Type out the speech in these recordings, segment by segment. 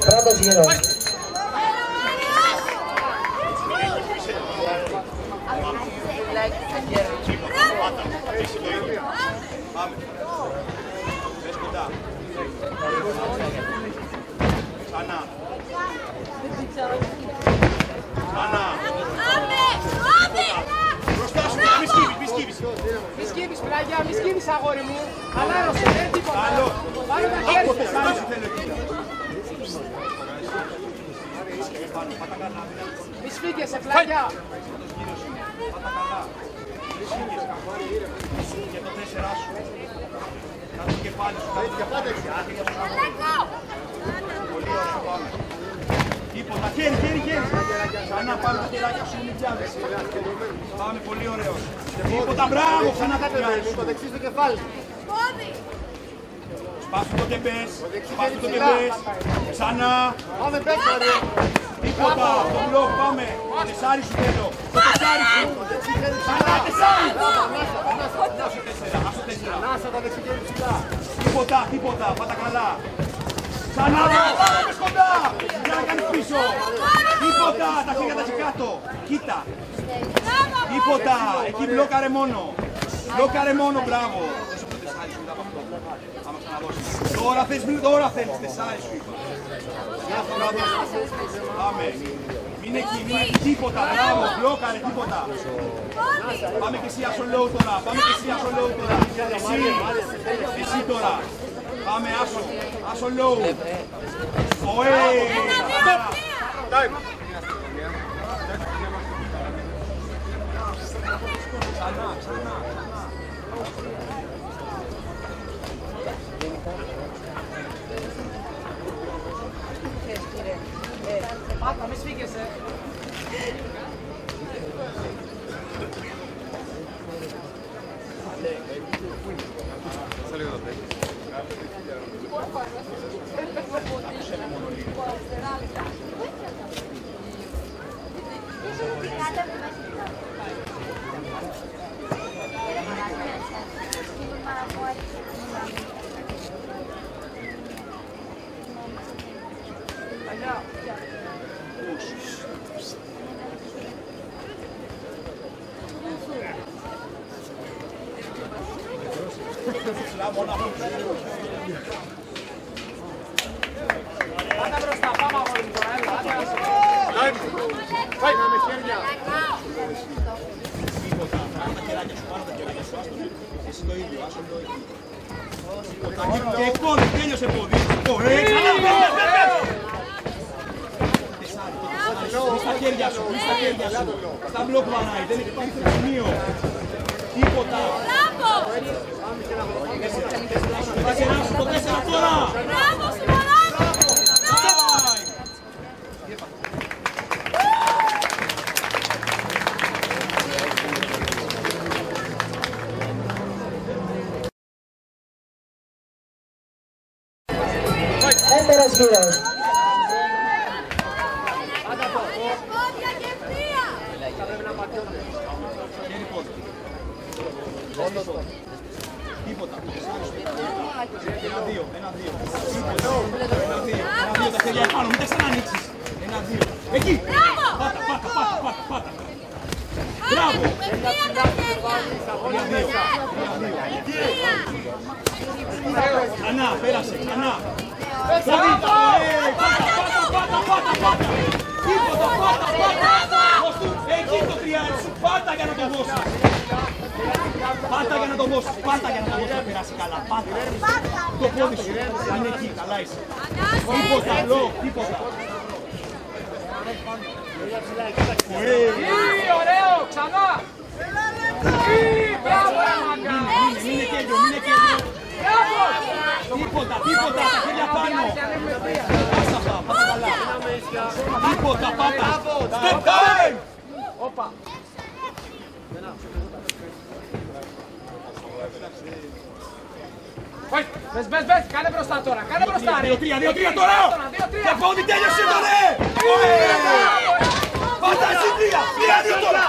Πρώτος γύρος. Ξανά. Ξανά. Μπροστά σου, μη σκύβεις, μη σκύβεις. Μη σκύβεις πλάγια, μη σκύβεις αγόρι μου. Χαλάρωσε, δεν τίποτα. Καλό. Πάρε τα χέρια Από σου. τεσσάρι σου θέλω εκεί. Μη σφίγγεσαι πλάγια. Πάτα καλά. Μη σφίγγεις. Και το τέσσερά σου. Κάτω το κεφάλι σου, κάτω το κεφάλι σου. Πολύ ωραία, πάμε. Τίποτα, χέρι, χέρι, χέρι. Ξανά πάμε τα χεράκια σου, μην πιάνεσαι. Πάμε, πολύ ωραίος. Τίποτα, μπράβο, ξανά τα χεράκια σου. Το δεξί στο κεφάλι. Σπάσου το τεμπές, σπάσου το τεμπές. Ξανά. Πάμε πέστε ρε. Τίποτα, το μπλοκ, πάμε. Το τεσσάρι σου θέλω. Το τεσσάρι σου. Ξανά, τεσσάρι. Άσε τέσσερα, άσε τέσσερα. Νάσα τα δεξί χέρι ψηλά. Τίποτα, τίποτα, πάτα καλά. Ξανά, πάμε κοντά. Για να κάνεις πίσω. Τίποτα, τα χέρια τα έχει κάτω. Κοίτα. Τίποτα, εκεί μπλόκαρε μόνο. Μπλόκαρε μόνο, μπράβο. Δώσε μου το τεσσάρι σου μετά από αυτό. Άμα ξαναδώσεις. Τώρα θες, τώρα θέλεις τεσσάρι σου είπα. Πάμε. Μην εκεί, μην εκεί, τίποτα, μπράβο, μπλόκαρε, τίποτα. Πάμε και εσύ άσο low τώρα, πάμε και εσύ άσο low τώρα. Εσύ, εσύ τώρα. Πάμε άσο, άσο low. Ωε! Ξανά, ξανά. Πάτα, μη σφίγγεσαι. Πάτα μπροστά, πάμε αγόρι μου τώρα, έλα, άντε, άντε. Πάει να με χέρια. Τίποτα. Πάρε τα κεράκια σου, πάρε τα κεράκια σου. άστο. Εσύ το ίδιο, άσο το ίδιο. Τίποτα. Και πόδι, τέλειωσε πόδι. Ωραία, ξανά, πες, πες, πες. Τεσσάρι, το τεσσάρι σου. Μη στα χέρια σου, μη στα χέρια σου. Στα μπλοκ βαράει, δεν έχει πάρει το σημείο. Τίποτα. Το τέσσερα σου, το τέσσερα τώρα. Πάει. Δεύτερος γύρος. Χέρι πόδι. Τίποτα. Ένα δύο, ένα δύο. Ένα δύο, ένα δύο τα χέρια επάνω, μην τα ξανανοίξεις. Ένα δύο. Εκεί. Πάτα, πάτα, πάτα, πάτα, πάτα. Μπράβο. Ένα δύο, ένα δύο. Ξανά, πέρασε, ξανά. Πόδι, ε, πάτα, πάτα, πάτα, πάτα, πάτα. Τίποτα, πάτα, πάτα. Δώσ' του, εκεί το τριάρι σου, πάτα για να το δώσεις. Πάτα για να το δώσεις, πάτα για να το δώσεις να περάσει καλά, πάτα. Το πόδι σου, είναι εκεί, καλά είσαι. Τίποτα, λό, τίποτα. Ή, ωραίο, ξανά. Ή, μπράβο, ρε μάγκα. Μείνε, μείνε κέντρο, μείνε κέντρο. Μπράβο. Τίποτα, τίποτα, τα χέρια πάνω. Άστα αυτά, πάτα καλά. Τίποτα, πάτα. Step time. Όπα. Πες, πες, πες, κάνε μπροστά τώρα, κάνε μπροστά ρε. 2-3, 2-3 τώρα! Για πόδι τέλειωσε το ρε! Πάτα εσύ τρία, τρία δύο τώρα!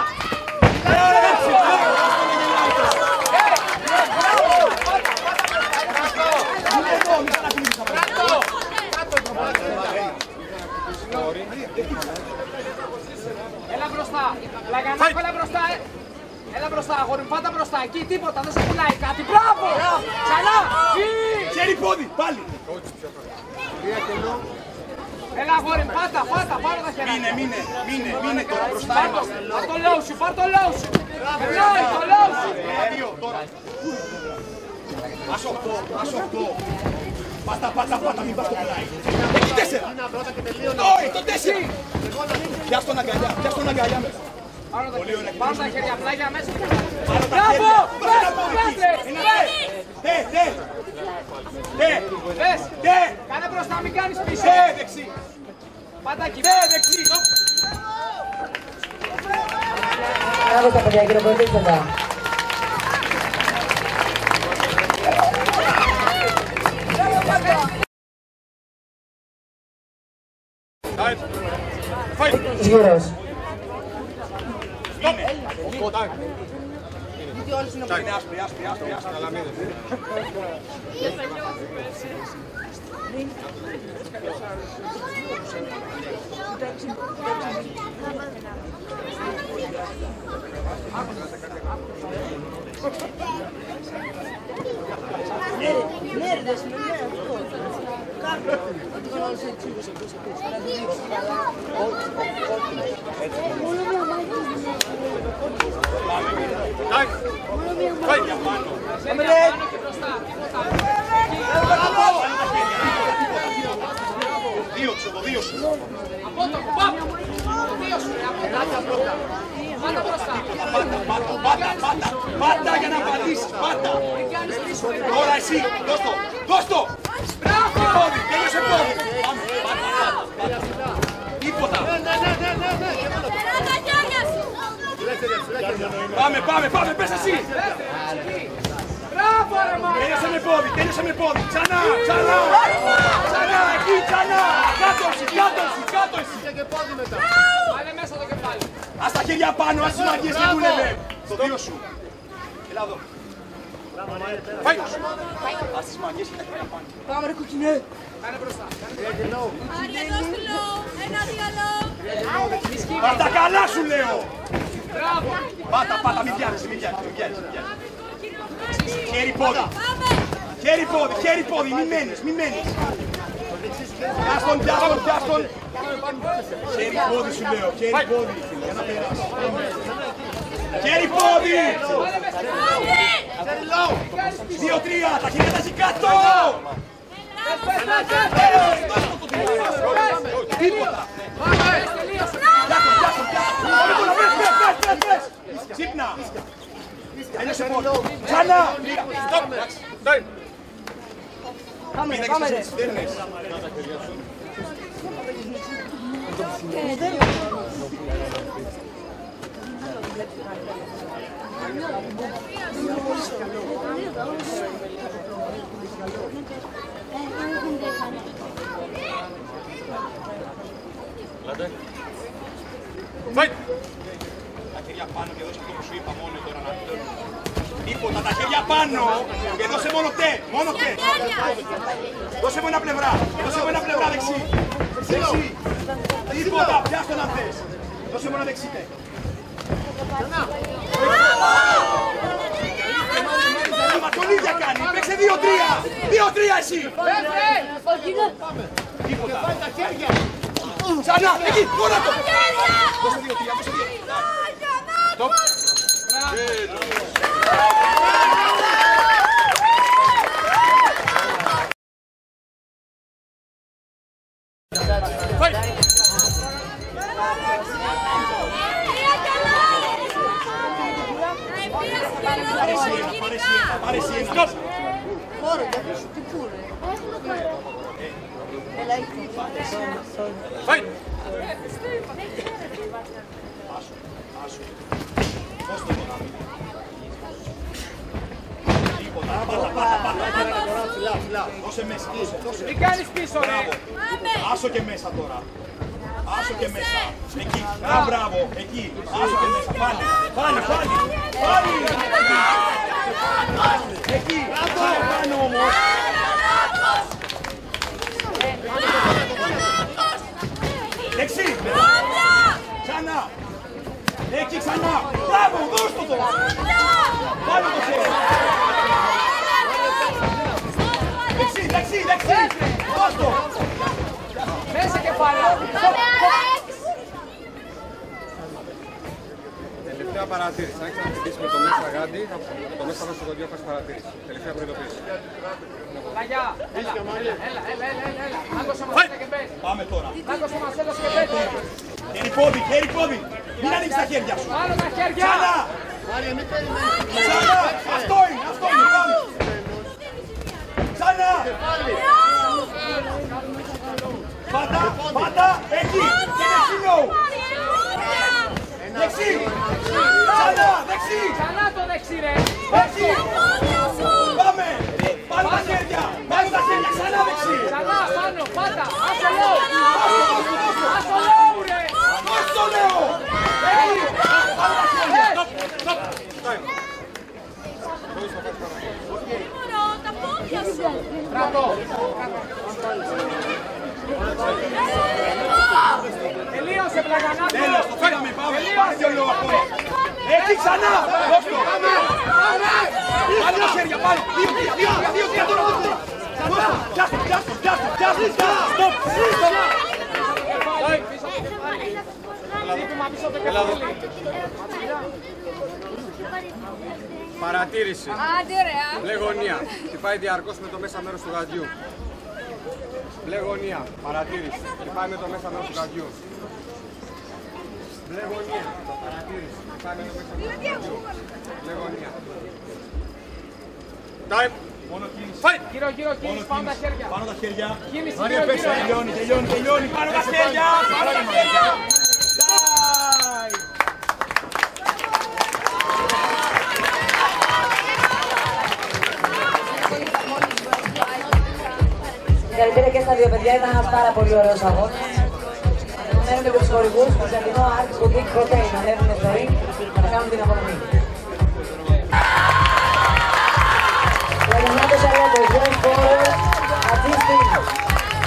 Έλα μπροστά, Λαγανάκο έλα μπροστά! Είναι εδώ, μη ξανακολλήσεις από εδώ. τίποτα εκεί, τίποτα, δεν σε πουλάει κάτι. Μπράβο! Ξανά! Ή! Χέρι πόδι, πάλι. Έλα αγόρι, μου, πάτα, πάτα, πάρε τα χέρια. Μείνε, μείνε, μείνε, μείνε τώρα μπροστά Πάρ' το, είμαστε. πάρ' το λόγο σου, πάρ' το λόγο σου. Περνάει το λόγο σου. Ε, δύο, τώρα. Ας οχτώ, ας οχτώ. Πάτα, πάτα, πάτα, μην πας στο πλάι. Εκεί τέσσερα. Ένα πρώτα και τελείωνα. Όχι, το τέσσερα. Πιάσ' τον αγκαλιά, πιάσ' τον αγκαλιά μέσα. Πάρε τα Πολύ ωραία. χέρια, πάρε τα χέρια πλάγια μέσα. Πάρε τα Μπράβο! χέρια. Πες, Πάτα από εκεί. πες, Ένα πες. τε. Τε, τε. Τε, Πες, τε. κάνε μπροστά, μην κάνεις πίσω. Τε, δεξί. Πάτα εκεί. Τε, δεξί. Μπράβο στα παιδιά, χειροκροτήστε τα. Τρίτος γύρος. Είναι άσπρη, άσπρη, άσπρη, άσπρη. Δύο σου, το δύο σου. Απότομο, πάμε. Δύο σου, ρε, απότομο. Πάτα μπροστά. Πάτα, πάτα, πάτα, πάτα. Πάτα για να πατήσεις, πάτα. Μην κάνεις πίσω, ρε. Τώρα εσύ, δώσ' το, δώσ' το. Μπράβο! Πόδι, τέλειωσε πόδι. Πάμε, πάτα, πάτα. Τίποτα. Πάμε, πάμε, πάμε, πες εσύ. Μπράβο, ρε, μάνα. Τέλειωσε με πόδι, τέλειωσε με πόδι. Ξανά, ξανά. Ξανά, εκεί, ξανά. Κάτω εσύ, κάτω εσύ, κάτω εσύ. Και πόδι μετά. Βάλε μέσα το κεφάλι. Ας τα χέρια πάνω, ας τις μαγείες δεν δούλευε. Το δύο σου. Έλα εδώ. Φάει. Ας τις μαγείες και τα χέρια πάνω. Κάνε μπροστά. Πάτα καλά σου λέω. Μπράβο. Πάτα, πάτα, μην πιάνεις, μην πιάνεις, μην πιάνεις. Μην πιάνεις. Χέρι πόδι, χέρι πόδι, χέρι πόδι, μη μένεις, μη μένεις. Πιάστον, πιάστον, πιάστον. Χέρι πόδι σου λέω, χέρι πόδι. Για να περάσει. Χέρι πόδι. Δύο-τρία, τα χέρια τα έχει κάτω. Τίποτα. Πάμε. Τελείωσε. Πιάστον, πιάστον, πιάστον. Πάμε τώρα, πες, πες, πες, πες, πες. Ξύπνα. Τέλειωσε πόδι. Ξανά. Στοπ. Πάμε, πάμε ρε. Τα χέρια πάνω και δώσε αυτό που σου είπα μόνο τώρα να το... Τίποτα, τα χέρια πάνω και δώσε μόνο τε, μόνο τε. Δώσε μου ένα πλευρά, δώσε μου ένα πλευρά δεξί. Δεξί. Τίποτα, πιάστο να θες. Δώσε μου ένα δεξί τε. Μα τον ίδια κάνει, παίξε δύο-τρία. Δύο-τρία εσύ. Τίποτα. Ξανά, εκεί, τώρα το. Δώσε δύο-τρία, δώσε δύο. Πάρε Φάει. Άσου, άσου. Δώσ' το τώρα. Τίποτα, πάτα, πάτα, πάτα. Ψηλά, ψηλά. Δώσε μέσα, δώσε, δώσε. Μην κάνεις πίσω, ρε. Άσο και μέσα τώρα. Άσο και μέσα. Εκεί. Α, μπράβο. Εκεί. Άσο και μέσα. Πάλι. Πάλι, πάλι. Πάλι. Εκεί. Πάλι πάνω όμως. Δεξί. Ξανά. Εκεί ξανά. Μπράβο, δώσ' το τώρα. Βάλε το χέρι. Δεξί, δεξί, δεξί. Δώσ' το. Μέσα κεφάλαιο. Τελευταία παρατήρηση. Αν έχεις να χτυπήσει με το μέσα γάντι, θα- το μέσα μέσα στο δύο έχεις παρατήρηση. Τελευταία προειδοποίηση. Λαγιά. Έλα, έλα, έλα, έλα, έλα, έλα. Άκουσα μας και πες. Πάμε τώρα. Άκουσα μας έδωσε και πες. Χέρι πόδι, χέρι πόδι. Μην ανοίξεις τα χέρια σου. Άλλο τα χέρια. Ξανά. Μάρια, μην περιμένεις. Ξανά. Αυτό είναι, αυτό είναι. Πάμε. Ξανά. Πάτα, πάτα. Εκεί. Και δεξινό. Δεξί. Ξανά, δεξί. Ξανά το δεξί ρε. Δεξί. Πάμε. Πάμε τα χέρια. Πάμε τα χέρια. Ξανά δεξί. Ξανά, πάνω, πάτα. Άσε λέω. Δώσ' το, δώσ' το, δώσ' το. Άσε λέω ρε. Δώσ' το, λέω. Εκεί. Πάμε τα χέρια. Μπράβο. Τελείωσε πλαγανάκο. Τέλος, το φέραμε. Πάμε. Πάμε δύο λόγια ακόμα. Εκεί ξανά. Δώσ' το. Πάλι τα χέρια, πάλι. Δύο, τρία, δύο, τρία, δύο, τρία, τώρα, τώρα. Δώσ' το. Πιάσ' το, πιάσ' το, πιάσ' το, πιάσ' το, πιάσ' το. Στοπ. Κεφάλι, πίσω από το κεφάλι. Σήκωμα πίσω από το κεφάλι. Παρατήρηση. Άντε ωραία. Μπλε γωνία. Χτυπάει διαρκώς με το μέσα μέρος του γαντιού. Μπλε γωνία. Παρατήρηση. Χτυπάει με το μέσα μέρος του γαντιού. Μπλε γωνία. Παρατήρηση. Χτυπάει με το μέσα μέρος του γαντιού. Μπλε γωνία. Time. Μόνο κίνηση. Fight. Γύρω, γύρω, κίνηση, πάνω τα χέρια. Πάνω τα χέρια. Κίνηση, γύρω, γύρω. Τελειώνει, τελειώνει, τελειώνει. Πάνω τα χέρια. Πάνω τα χέρια. Δάι. Συγχαρητήρια και στα δύο παιδιά, ήταν ένας πάρα πολύ ωραίος αγώνας. Αναμένουμε και τους χορηγούς, το Ζαντινό Art Boutique Hotel να ανέβουν στο ring να κάνουν την απονομή. Λεγονάτος Αρέτος, Joint Forward, Artistic.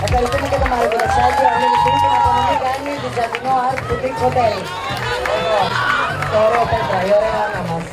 Ευχαριστούμε και το Μαρικοδεξάκη, αυτή τη στιγμή την απονομή κάνει το Ζαντινό Art Boutique Hotel. Εδώ, το ωραίο πέτρα,